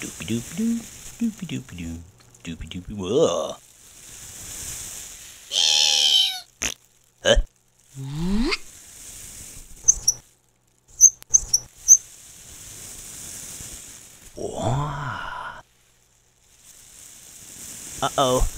Doopy doopy doo. Doopy doopy doo. Doopy doopy whoa. Huh? Wow. Uh-oh.